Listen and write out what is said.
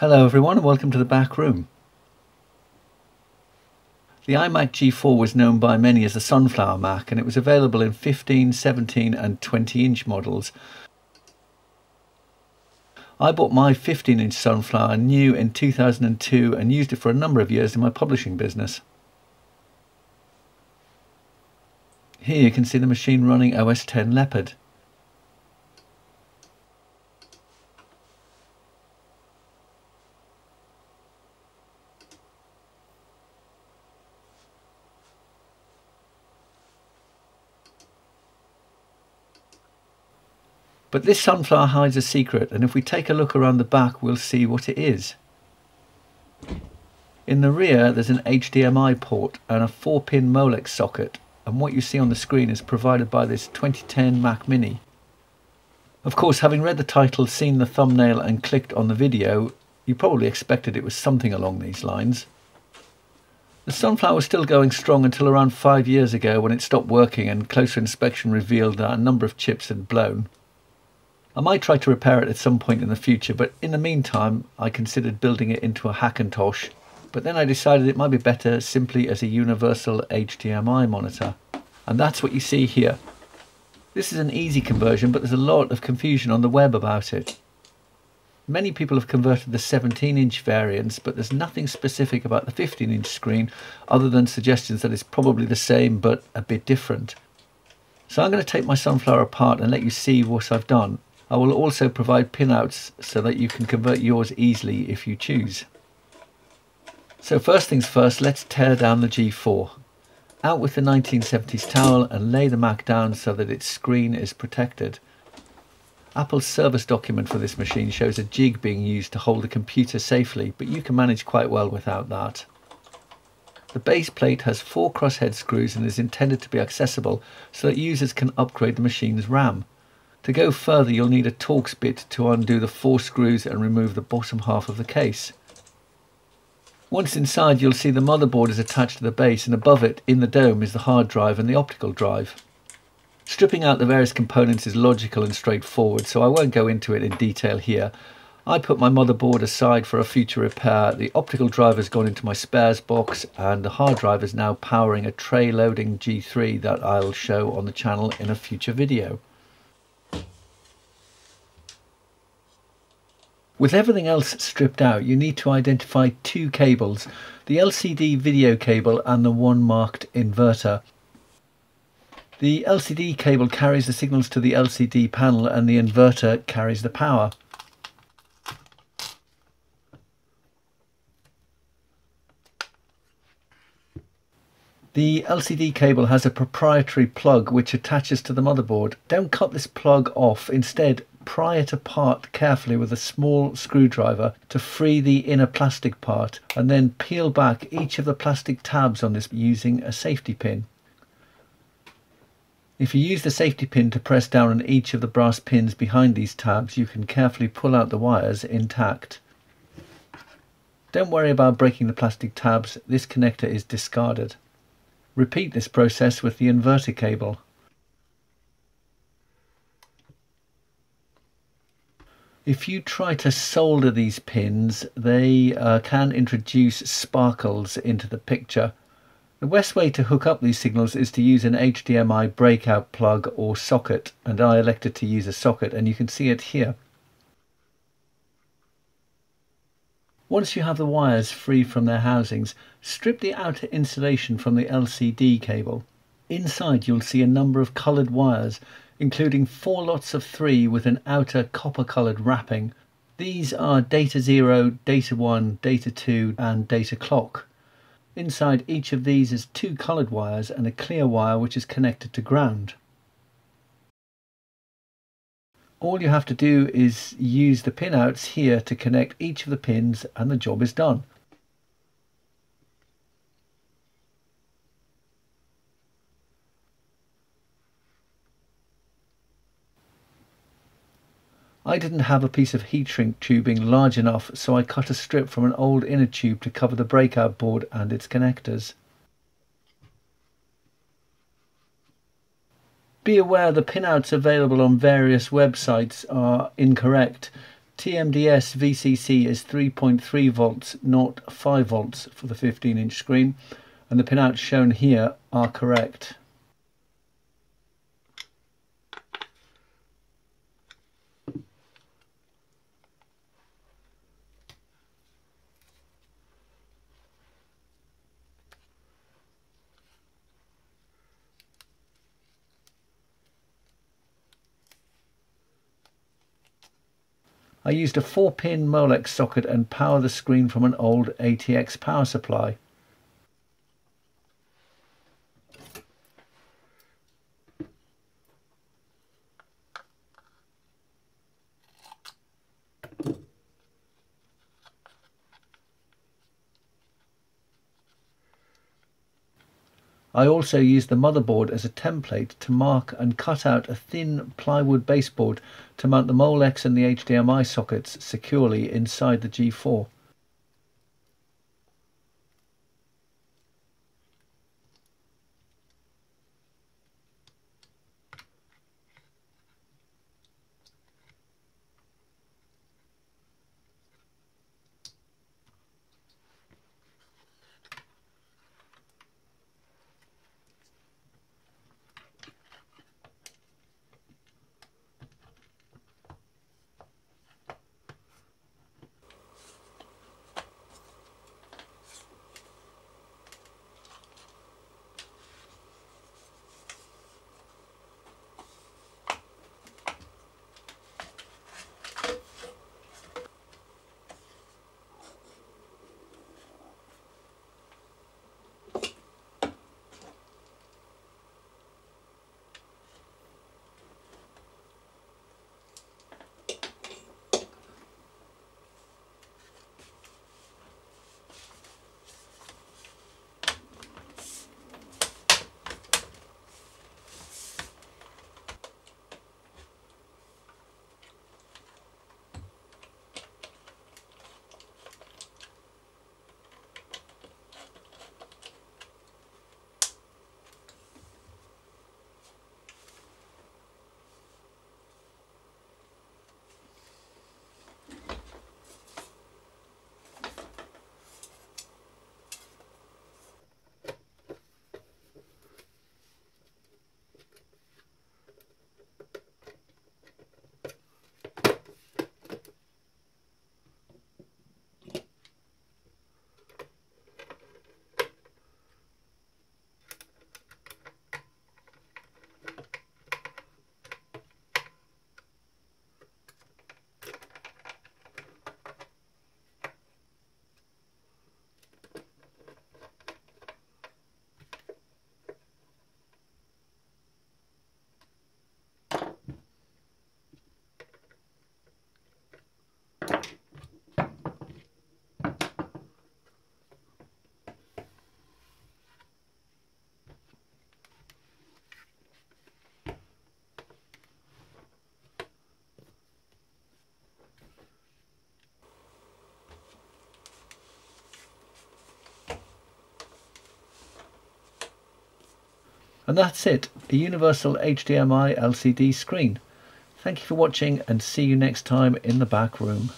Hello everyone and welcome to the back room. The iMac G4 was known by many as the Sunflower Mac and it was available in 15, 17 and 20 inch models. I bought my 15 inch Sunflower new in 2002 and used it for a number of years in my publishing business. Here you can see the machine running OS 10 Leopard. But this sunflower hides a secret, and if we take a look around the back, we'll see what it is. In the rear, there's an HDMI port and a 4-pin Molex socket, and what you see on the screen is provided by this 2010 Mac Mini. Of course, having read the title, seen the thumbnail and clicked on the video, you probably expected it was something along these lines. The Sunflower was still going strong until around five years ago when it stopped working and closer inspection revealed that a number of chips had blown. I might try to repair it at some point in the future, but in the meantime, I considered building it into a Hackintosh, but then I decided it might be better simply as a universal HDMI monitor. And that's what you see here. This is an easy conversion, but there's a lot of confusion on the web about it. Many people have converted the 17 inch variants, but there's nothing specific about the 15 inch screen other than suggestions that it's probably the same but a bit different. So I'm going to take my sunflower apart and let you see what I've done. I will also provide pinouts so that you can convert yours easily if you choose. So first things first, let's tear down the G4. Out with the 1970s towel and lay the Mac down so that its screen is protected. Apple's service document for this machine shows a jig being used to hold the computer safely, but you can manage quite well without that. The base plate has four crosshead screws and is intended to be accessible so that users can upgrade the machine's RAM. To go further you'll need a Torx bit to undo the four screws and remove the bottom half of the case. Once inside you'll see the motherboard is attached to the base and above it in the dome is the hard drive and the optical drive. Stripping out the various components is logical and straightforward so I won't go into it in detail here. I put my motherboard aside for a future repair, the optical drive has gone into my spares box and the hard drive is now powering a tray loading G3 that I'll show on the channel in a future video. With everything else stripped out, you need to identify two cables, the LCD video cable and the one marked inverter. The LCD cable carries the signals to the LCD panel and the inverter carries the power. The LCD cable has a proprietary plug which attaches to the motherboard. Don't cut this plug off, instead pry it apart carefully with a small screwdriver to free the inner plastic part and then peel back each of the plastic tabs on this using a safety pin. If you use the safety pin to press down on each of the brass pins behind these tabs you can carefully pull out the wires intact. Don't worry about breaking the plastic tabs, this connector is discarded. Repeat this process with the inverter cable. If you try to solder these pins, they uh, can introduce sparkles into the picture. The best way to hook up these signals is to use an HDMI breakout plug or socket, and I elected to use a socket, and you can see it here. Once you have the wires free from their housings, strip the outer insulation from the LCD cable. Inside you'll see a number of coloured wires including four lots of three with an outer copper coloured wrapping. These are data 0, data 1, data 2 and data clock. Inside each of these is two coloured wires and a clear wire which is connected to ground. All you have to do is use the pinouts here to connect each of the pins and the job is done. I didn't have a piece of heat shrink tubing large enough so I cut a strip from an old inner tube to cover the breakout board and its connectors. Be aware the pinouts available on various websites are incorrect. TMDS VCC is 3.3 volts, not 5 volts for the 15 inch screen, and the pinouts shown here are correct. I used a 4-pin Molex socket and power the screen from an old ATX power supply. I also used the motherboard as a template to mark and cut out a thin plywood baseboard to mount the Molex and the HDMI sockets securely inside the G4. And that's it, a universal HDMI LCD screen. Thank you for watching and see you next time in the back room.